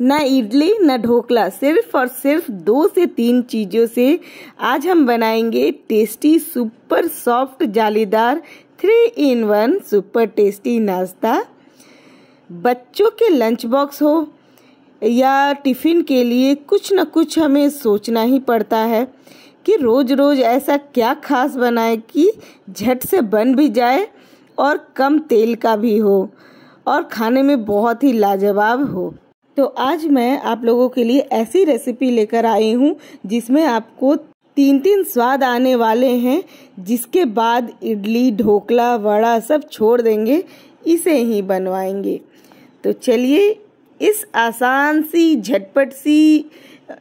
न इडली, न ढोकला, सिर्फ़ और सिर्फ़ दो से तीन चीज़ों से आज हम बनाएँगे टेस्टी, सुपर, सॉफ्ट, जालीदार three in one super tasty नाश्ता। बच्चों के लंच बॉक्स हो या टिफ़िन के लिए कुछ न कुछ हमें सोचना ही पड़ता है कि रोज़ रोज़ ऐसा क्या खास बनाए कि झट से बन भी जाए और कम तेल का भी हो और खाने में बहुत ही लाजवाब हो। तो आज मैं आप लोगों के लिए ऐसी रेसिपी लेकर आई हूँ, जिसमें आपको तीन तीन स्वाद आने वाले हैं, जिसके बाद इडली, ढोकला, वड़ा सब छोड़ देंगे, इसे ही बनवाएँगे। तो चलिए, इस आसान सी, झटपट सी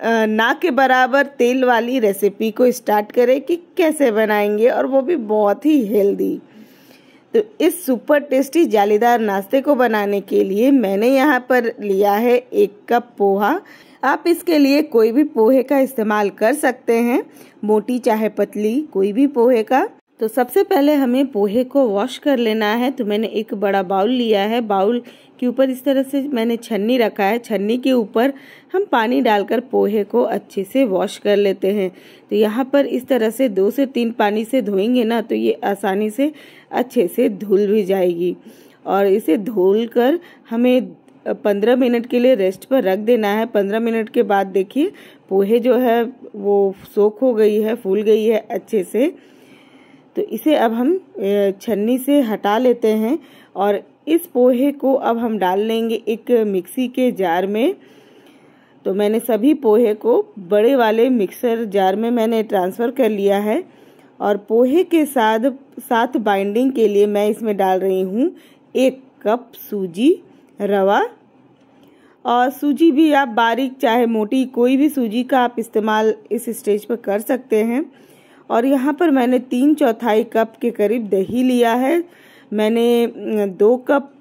ना के बराबर तेल वाली रेसिपी को स्टार्ट करें कि कैसे बनाएँगे, और वो भी बहुत ही हेल्दी तो इस सुपर टेस्टी जालीदार नाश्ते को बनाने के लिए मैंने यहाँ पर लिया है एक कप पोहा। आप इसके लिए कोई भी पोहे का इस्तेमाल कर सकते हैं। मोटी चाहे पतली कोई भी पोहे का। तो सबसे पहले हमें पोहे को वॉश कर लेना है। तो मैंने एक बड़ा बाउल लिया है। बाउल के ऊपर इस तरह से मैंने छन्नी रखा है। छन्नी के ऊपर हम पानी डालकर पोहे को अच्छे से वॉश कर लेते हैं। तो यहाँ पर इस तरह से दो से तीन पानी से धोएँगे ना तो ये आसानी से अच्छे से धुल भी जाएगी। और इसे धुल कर हमें पंद्रह मिनट के लिए रेस्ट पर रख देना है। पंद्रह मिनट के बाद देखिए, पोहे जो है वो सोख हो गई है, फूल गई है अच्छे से। तो इसे अब हम छन्नी से हटा लेते हैं और इस पोहे को अब हम डाल लेंगे एक मिक्सी के जार में। तो मैंने सभी पोहे को बड़े वाले मिक्सर जार में मैंने ट्रांसफ़र कर लिया है और पोहे के साथ साथ बाइंडिंग के लिए मैं इसमें डाल रही हूँ एक कप सूजी रवा। और सूजी भी आप बारीक, चाहे मोटी कोई भी सूजी का आप इस्तेमाल इस स्टेज पर कर सकते हैं। और यहाँ पर मैंने तीन चौथाई कप के करीब दही लिया है। मैंने दो कप,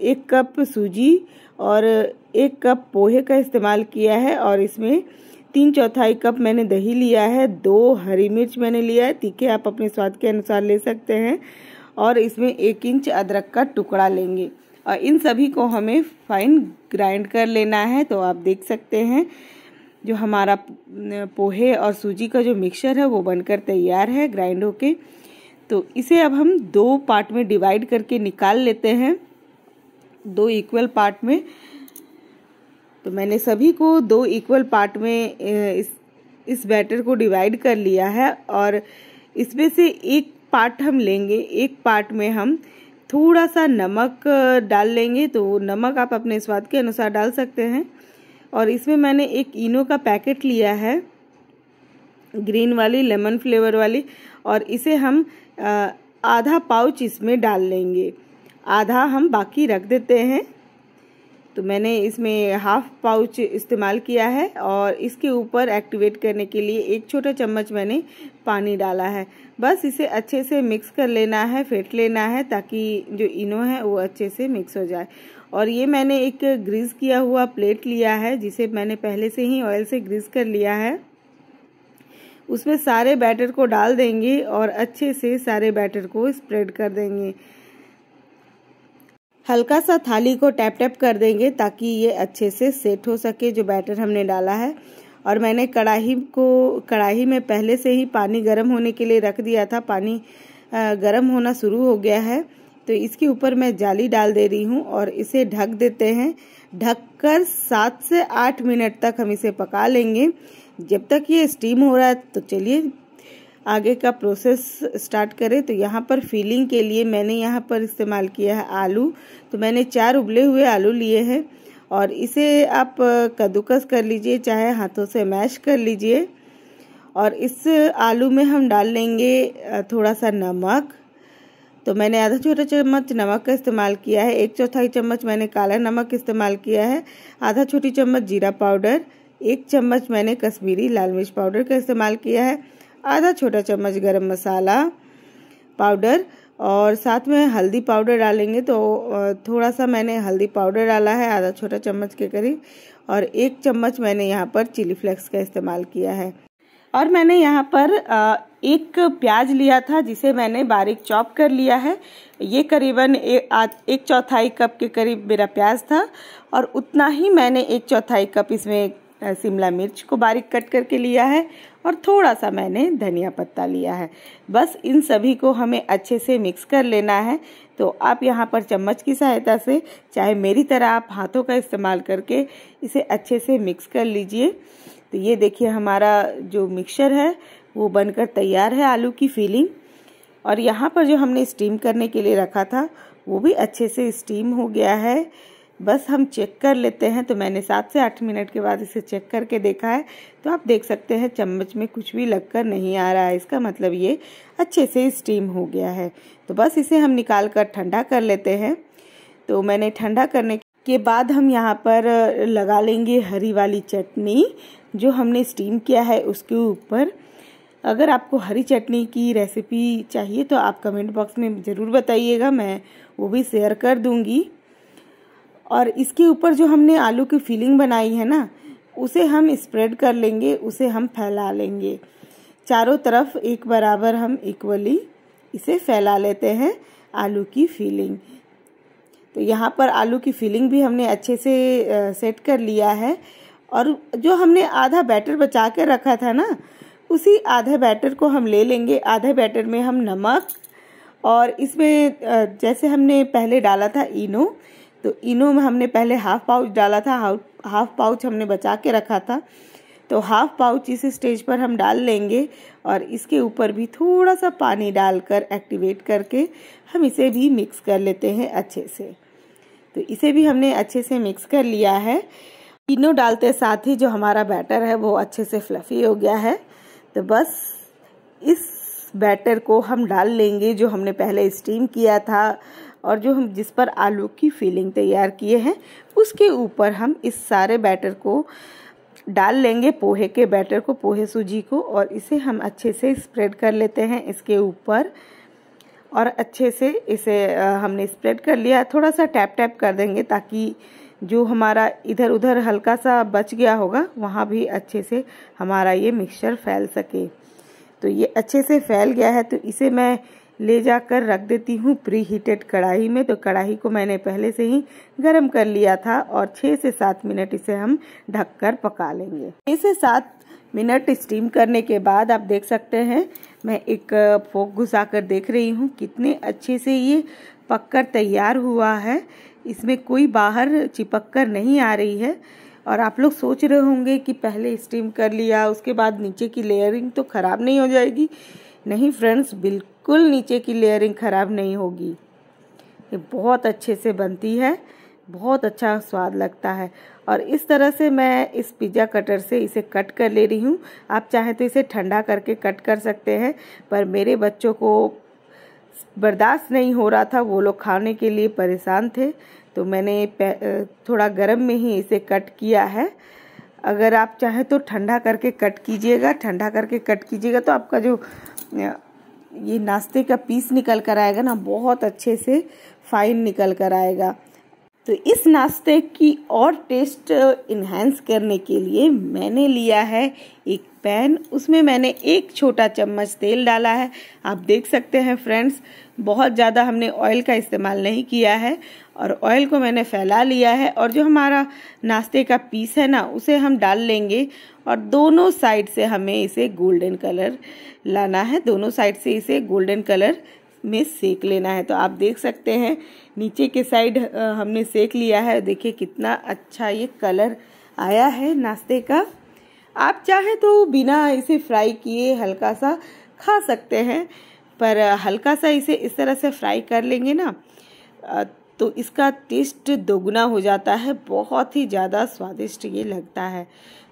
एक कप सूजी और एक कप पोहे का इस्तेमाल किया है और इसमें तीन चौथाई कप मैंने दही लिया है। दो हरी मिर्च मैंने लिया है। तीखे आप अपने स्वाद के अनुसार ले सकते हैं और इसमें एक इंच अदरक का टुकड़ा लेंगे। और इन सभी को हमें फाइन ग्राइंड कर लेना है तो आप देख सकते हैं। जो हमारा पोहे और सूजी का जो मिक्सचर है वो बनकर तैयार है ग्राइंड होके। तो इसे अब हम दो पार्ट में डिवाइड करके निकाल लेते हैं। दो इक्वल पार्ट में। तो मैंने सभी को दो इक्वल पार्ट में इस इस बैटर को डिवाइड कर लिया है और इसमें से एक पार्ट हम लेंगे। एक पार्ट में हम थोड़ा सा नमक डाल लेंगे। तो नमक आप अपने स्वाद के अनुसार डाल सकते हैं। और इसमें मैंने एक इनो का पैकेट लिया है, ग्रीन वाली, लेमन फ्लेवर वाली, और इसे हम आधा पाउच इसमें डाल लेंगे। आधा हम बाकी रख देते हैं। तो मैंने इसमें हाफ़ पाउच इस्तेमाल किया है और इसके ऊपर एक्टिवेट करने के लिए एक छोटा चम्मच मैंने पानी डाला है। बस इसे अच्छे से मिक्स कर लेना है, फेंट लेना है ताकि जो इनो है वो अच्छे से मिक्स हो जाए। और ये मैंने एक ग्रीस किया हुआ प्लेट लिया है, जिसे मैंने पहले से ही ऑयल से ग्रीस कर लिया है। उसमें सारे बैटर को डाल देंगे और अच्छे से सारे बैटर को स्प्रेड कर देंगे। हल्का सा थाली को टैप टैप कर देंगे ताकि ये अच्छे से सेट हो सके, जो बैटर हमने डाला है। और मैंने कढ़ाई को, कढ़ाई में पहले से ही पानी गर्म होने के लिए रख दिया था। पानी गर्म होना शुरू हो गया है। तो इसके ऊपर मैं जाली डाल दे रही हूँ और इसे ढक देते हैं। ढककर सात से आठ मिनट तक हम इसे पका लेंगे। जब तक ये स्टीम हो रहा है तो चलिए आगे का प्रोसेस स्टार्ट करें तो यहाँ पर फिलिंग के लिए मैंने यहाँ पर इस्तेमाल किया है आलू। तो मैंने चार उबले हुए आलू लिए हैं और इसे आप कद्दूकस कर लीजिए, चाहे हाथों से मैश कर लीजिए। और इस आलू में हम डाल लेंगे थोड़ा सा नमक। तो मैंने आधा छोटा चम्मच नमक का इस्तेमाल किया है, एक चौथाई चम्मच मैंने काला नमक इस्तेमाल किया है, आधा छोटी चम्मच जीरा पाउडर, एक चम्मच मैंने कश्मीरी लाल मिर्च पाउडर का इस्तेमाल किया है। आधा छोटा चम्मच गरम मसाला पाउडर और साथ में हल्दी पाउडर डालेंगे तो थोड़ा सा मैंने हल्दी पाउडर डाला है, आधा छोटा चम्मच के करीब, और एक चम्मच मैंने यहाँ पर चिली फ्लेक्स का इस्तेमाल किया है। और मैंने यहाँ पर एक प्याज लिया था, जिसे मैंने बारीक चॉप कर लिया है। ये करीबन एक चौथाई कप के करीब मेरा प्याज था, और उतना ही मैंने एक चौथाई कप इसमें शिमला मिर्च को बारीक कट करके लिया है और थोड़ा सा मैंने धनिया पत्ता लिया है। बस इन सभी को हमें अच्छे से मिक्स कर लेना है। तो आप यहाँ पर चम्मच की सहायता से चाहे मेरी तरह आप हाथों का इस्तेमाल करके इसे अच्छे से मिक्स कर लीजिए। तो ये देखिए हमारा जो मिक्सचर है, वो बनकर तैयार है आलू की फीलिंग। और यहाँ पर जो हमने स्टीम करने के लिए रखा था, वो भी अच्छे से स्टीम हो गया है। बस हम चेक कर लेते हैं तो मैंने सात से आठ मिनट के बाद इसे चेक करके देखा है। तो आप देख सकते हैं, चम्मच में कुछ भी लगकर नहीं आ रहा है। इसका मतलब ये अच्छे से स्टीम हो गया है। तो बस इसे हम निकाल कर ठंडा कर लेते हैं। तो मैंने ठंडा करने के बाद हम यहाँ पर लगा लेंगे हरी वाली चटनी, जो हमने स्टीम किया है उसके ऊपर। अगर आपको हरी चटनी की रेसिपी चाहिए तो आप कमेंट बॉक्स में ज़रूर बताइएगा, मैं वो भी शेयर कर दूँगी। और इसके ऊपर जो हमने आलू की फिलिंग बनाई है ना, उसे हम स्प्रेड कर लेंगे, उसे हम फैला लेंगे। चारों तरफ़ एक बराबर हम इक्वली इसे फैला लेते हैं आलू की फिलिंग। तो यहाँ पर आलू की फिलिंग भी हमने अच्छे से सेट कर लिया है। और जो हमने आधा बैटर बचा के रखा था ना, उसी आधे बैटर को हम ले लेंगे। आधे बैटर में हम नमक और इसमें जैसे हमने पहले डाला था इनो तो इनो में हमने पहले हाफ़ पाउच डाला था हाफ़ पाउच हमने बचा के रखा था। तो हाफ़ पाउच इस स्टेज पर हम डाल लेंगे और इसके ऊपर भी थोड़ा सा पानी डालकर एक्टिवेट करके हम इसे भी मिक्स कर लेते हैं अच्छे से। तो इसे भी हमने अच्छे से मिक्स कर लिया है। इनो डालते साथ ही जो हमारा बैटर है वो अच्छे से फ्लफी हो गया है। तो बस इस बैटर को हम डाल लेंगे जो हमने पहले स्टीम किया था। और जो हम जिस पर आलू की फीलिंग तैयार किए हैं, उसके ऊपर हम इस सारे बैटर को डाल लेंगे, पोहे के बैटर को, पोहे सूजी को, और इसे हम अच्छे से स्प्रेड कर लेते हैं इसके ऊपर। और अच्छे से इसे हमने स्प्रेड कर लिया। थोड़ा सा टैप टैप कर देंगे ताकि जो हमारा इधर उधर हल्का सा बच गया होगा, वहाँ भी अच्छे से हमारा ये मिक्सचर फैल सके। तो ये अच्छे से फैल गया है तो इसे मैं ले जाकर रख देती हूँ प्री हीटेड कढ़ाई में। तो कढ़ाई को मैंने पहले से ही गर्म कर लिया था और छः से सात मिनट इसे हम ढककर पका लेंगे। छः से सात मिनट स्टीम करने के बाद आप देख सकते हैं, मैं एक फोक घुसा कर देख रही हूँ। कितने अच्छे से ये पककर तैयार हुआ है। इसमें कोई बाहर चिपक कर नहीं आ रही है। और आप लोग सोच रहे होंगे कि पहले स्टीम कर लिया, उसके बाद नीचे की लेयरिंग तो ख़राब नहीं हो जाएगी। नहीं फ्रेंड्स बिल्कुल नीचे की लेयरिंग ख़राब नहीं होगी। ये बहुत अच्छे से बनती है, बहुत अच्छा स्वाद लगता है। और इस तरह से मैं इस पिज़्ज़ा कटर से इसे कट कर ले रही हूँ। आप चाहें तो इसे ठंडा करके कट कर सकते हैं, पर मेरे बच्चों को बर्दाश्त नहीं हो रहा था। वो लोग खाने के लिए परेशान थे तो मैंने थोड़ा गर्म में ही इसे कट किया है। अगर आप चाहें तो ठंडा करके कट कीजिएगा, ठंडा करके कट कीजिएगा तो आपका जो ये नाश्ते का पीस निकल कर आएगा ना, बहुत अच्छे से फाइन निकल कर आएगा। तो इस नाश्ते की और टेस्ट इन्हेंस करने के लिए मैंने लिया है एक पैन, उसमें मैंने एक छोटा चम्मच तेल डाला है। आप देख सकते हैं फ्रेंड्स, बहुत ज़्यादा हमने ऑयल का इस्तेमाल नहीं किया है और ऑयल को मैंने फैला लिया है और जो हमारा नाश्ते का पीस है ना, उसे हम डाल लेंगे और दोनों साइड से हमें इसे गोल्डन कलर लाना है। दोनों साइड से इसे गोल्डन कलर में सेक लेना है। तो आप देख सकते हैं, नीचे के साइड हमने सेक लिया है। देखिए कितना अच्छा ये कलर आया है नाश्ते का। आप चाहे तो बिना इसे फ्राई किए हल्का सा खा सकते हैं, पर हल्का सा इसे इस तरह से फ्राई कर लेंगे ना तो इसका टेस्ट दोगुना हो जाता है, बहुत ही ज़्यादा स्वादिष्ट ये लगता है।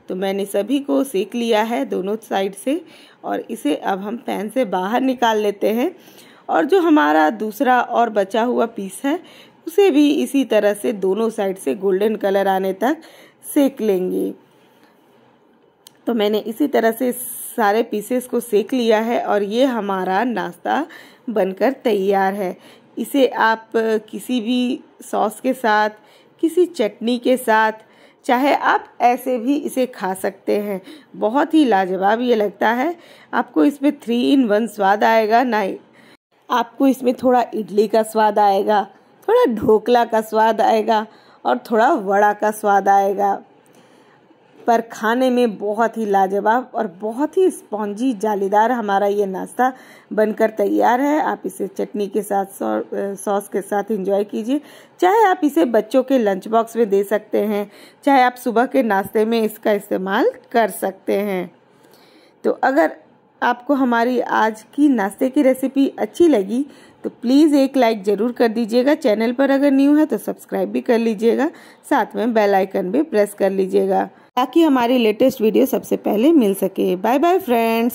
तो मैंने सभी को सेक लिया है दोनों साइड से, और इसे अब हम पैन से बाहर निकाल लेते हैं, और जो हमारा दूसरा और बचा हुआ पीस है, उसे भी इसी तरह से दोनों साइड से गोल्डन कलर आने तक सेक लेंगे। तो मैंने इसी तरह से सारे पीसेस को सेक लिया है और ये हमारा नाश्ता बनकर तैयार है। इसे आप किसी भी सॉस के साथ, किसी चटनी के साथ, चाहे आप ऐसे भी इसे खा सकते हैं। बहुत ही लाजवाब ये लगता है। आपको इसमें थ्री इन वन स्वाद आएगा, ना आपको इसमें थोड़ा इडली का स्वाद आएगा, थोड़ा ढोकला का स्वाद आएगा और थोड़ा वड़ा का स्वाद आएगा। पर खाने में बहुत ही लाजवाब और बहुत ही स्पॉन्जी, जालीदार हमारा ये नाश्ता बनकर तैयार है। आप इसे चटनी के साथ सॉस के साथ इंजॉय कीजिए। चाहे आप इसे बच्चों के लंच बॉक्स में दे सकते हैं, चाहे आप सुबह के नाश्ते में इसका इस्तेमाल कर सकते हैं। तो अगर आपको हमारी आज की नाश्ते की रेसिपी अच्छी लगी तो प्लीज़ एक लाइक ज़रूर कर दीजिएगा। चैनल पर अगर न्यू है तो सब्सक्राइब भी कर लीजिएगा। साथ में बेल आइकन भी प्रेस कर लीजिएगा। ताकि हमारी लेटेस्ट वीडियो सबसे पहले मिल सके। Bye bye friends.